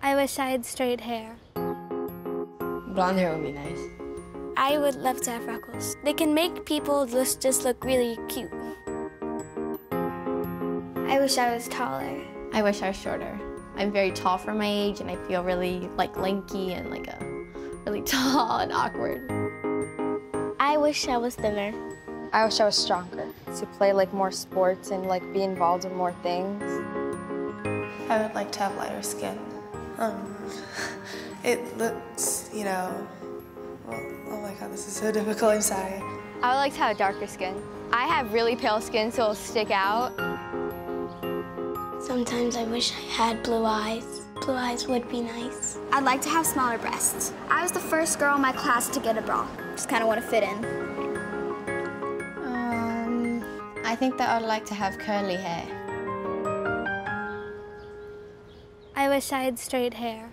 I wish I had straight hair. Blonde hair would be nice. I would love to have freckles. They can make people just, just look really cute. I wish I was taller. I wish I was shorter. I'm very tall for my age and I feel really like lanky and like a really tall and awkward. I wish I was thinner. I wish I was stronger to play like more sports and like be involved in more things. I would like to have lighter skin. Um, it looks, you know, well, oh my god, this is so difficult, I'm sorry. I would like to have darker skin. I have really pale skin, so it'll stick out. Sometimes I wish I had blue eyes. Blue eyes would be nice. I'd like to have smaller breasts. I was the first girl in my class to get a bra. Just kind of want to fit in. Um, I think that I'd like to have curly hair. Wish straight hair.